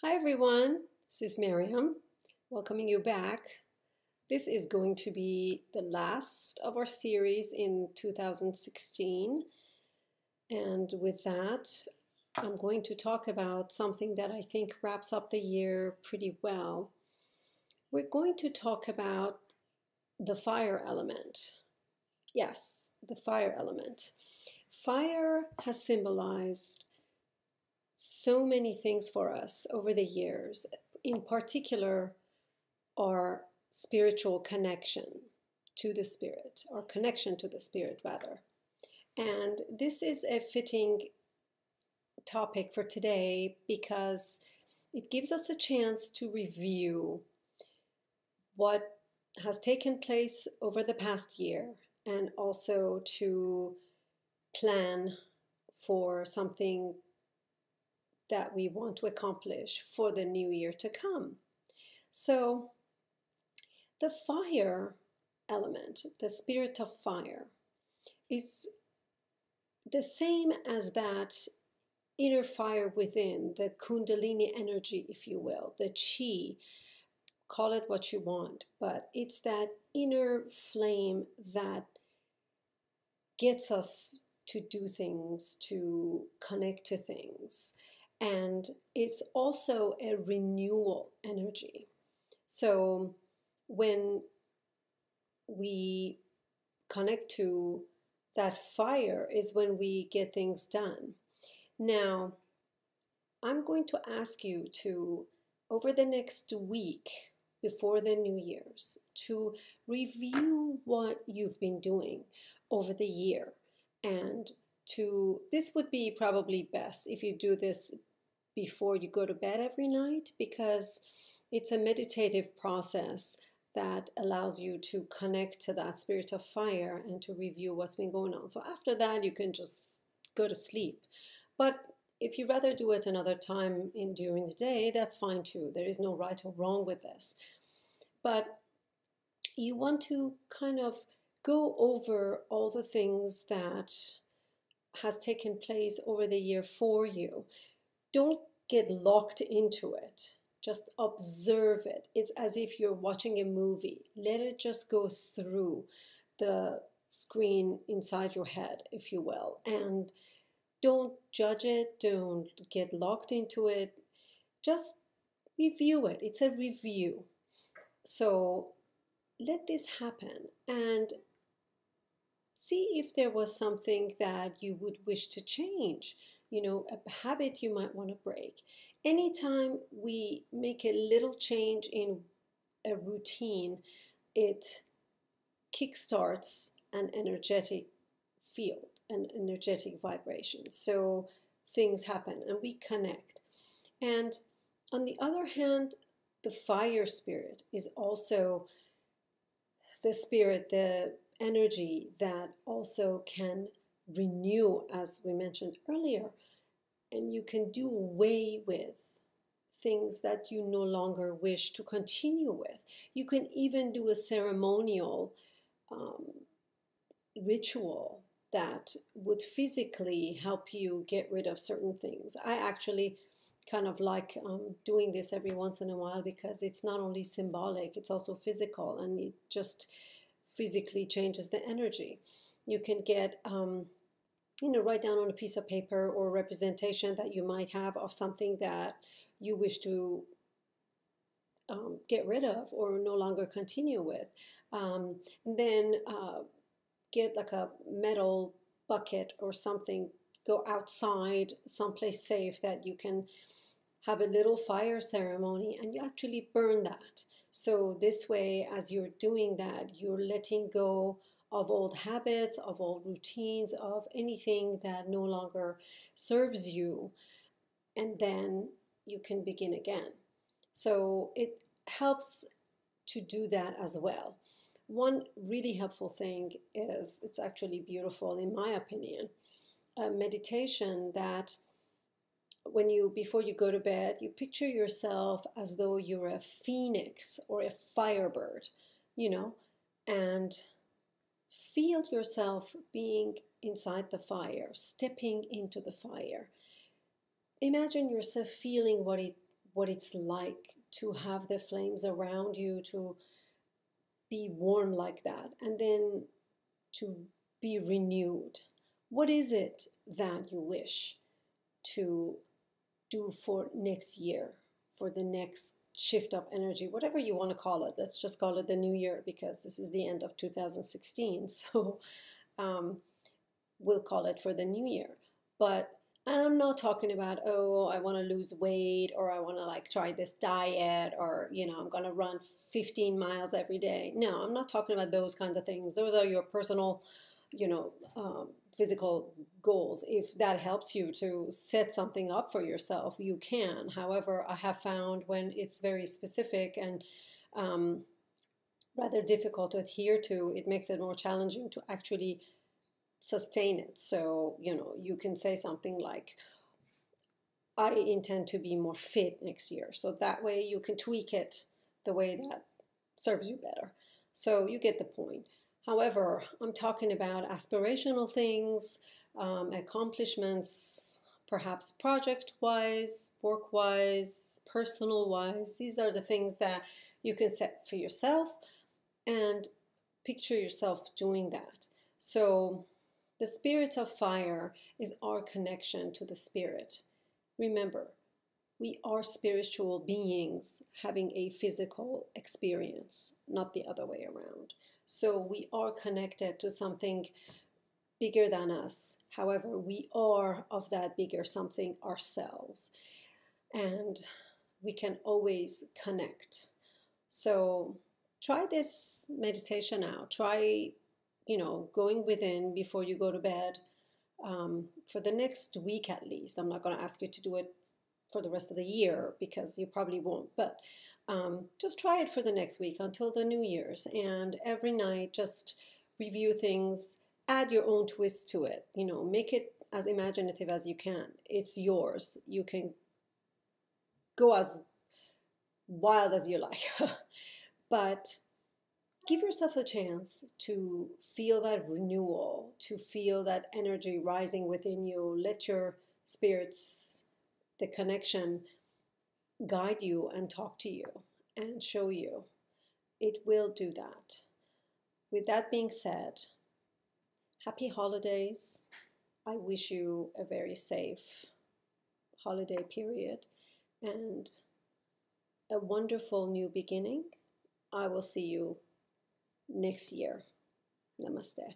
Hi everyone, this is Maryam, welcoming you back. This is going to be the last of our series in 2016. And with that, I'm going to talk about something that I think wraps up the year pretty well. We're going to talk about the fire element. Yes, the fire element. Fire has symbolized so many things for us over the years, in particular, our spiritual connection to the spirit, or connection to the spirit, rather. And this is a fitting topic for today because it gives us a chance to review what has taken place over the past year and also to plan for something that we want to accomplish for the new year to come. So, the fire element, the spirit of fire, is the same as that inner fire within, the Kundalini energy, if you will, the chi. Call it what you want, but it's that inner flame that gets us to do things, to connect to things, and it's also a renewal energy. So when we connect to that fire is when we get things done. Now, I'm going to ask you to, over the next week before the New Year's, to review what you've been doing over the year and to this would be probably best if you do this before you go to bed every night because it's a meditative process that allows you to connect to that spirit of fire and to review what's been going on. So after that, you can just go to sleep. But if you rather do it another time in during the day, that's fine too. There is no right or wrong with this. But you want to kind of go over all the things that has taken place over the year for you. Don't get locked into it. Just observe it. It's as if you're watching a movie. Let it just go through the screen inside your head, if you will. And don't judge it, don't get locked into it. Just review it. It's a review. So let this happen and see if there was something that you would wish to change you know, a habit you might want to break. Anytime we make a little change in a routine, it kickstarts an energetic field, an energetic vibration. So things happen and we connect. And on the other hand, the fire spirit is also the spirit, the energy that also can renew, as we mentioned earlier, and you can do away with things that you no longer wish to continue with. You can even do a ceremonial um, ritual that would physically help you get rid of certain things. I actually kind of like um, doing this every once in a while because it's not only symbolic, it's also physical and it just physically changes the energy. You can get um, you know, write down on a piece of paper or representation that you might have of something that you wish to um, get rid of or no longer continue with. Um, then uh, get like a metal bucket or something, go outside, someplace safe that you can have a little fire ceremony and you actually burn that. So this way, as you're doing that, you're letting go of old habits, of old routines, of anything that no longer serves you, and then you can begin again. So it helps to do that as well. One really helpful thing is it's actually beautiful, in my opinion, a meditation that when you before you go to bed you picture yourself as though you're a phoenix or a firebird you know and Feel yourself being inside the fire, stepping into the fire. Imagine yourself feeling what it what it's like to have the flames around you, to be warm like that, and then to be renewed. What is it that you wish to do for next year, for the next shift of energy, whatever you want to call it? Let's just call it the new year because this is the end of 2016. So um, we'll call it for the new year. But and I'm not talking about, oh, I want to lose weight or I want to like try this diet or, you know, I'm going to run 15 miles every day. No, I'm not talking about those kinds of things. Those are your personal, you know, um, physical goals. If that helps you to set something up for yourself, you can. However, I have found when it's very specific and um, rather difficult to adhere to, it makes it more challenging to actually sustain it. So, you know, you can say something like, I intend to be more fit next year. So that way you can tweak it the way that serves you better. So you get the point. However, I'm talking about aspirational things, um, accomplishments, perhaps project wise, work wise, personal wise. These are the things that you can set for yourself and picture yourself doing that. So the spirit of fire is our connection to the spirit. Remember, we are spiritual beings having a physical experience, not the other way around. So we are connected to something bigger than us. However, we are of that bigger something ourselves. And we can always connect. So try this meditation out. Try you know, going within before you go to bed um, for the next week at least. I'm not going to ask you to do it for the rest of the year because you probably won't, but um, just try it for the next week until the New Year's. And every night, just review things, add your own twist to it, you know, make it as imaginative as you can. It's yours. You can go as wild as you like. but give yourself a chance to feel that renewal, to feel that energy rising within you. Let your spirits, the connection, guide you and talk to you and show you. It will do that. With that being said, happy holidays. I wish you a very safe holiday period and a wonderful new beginning. I will see you next year. Namaste.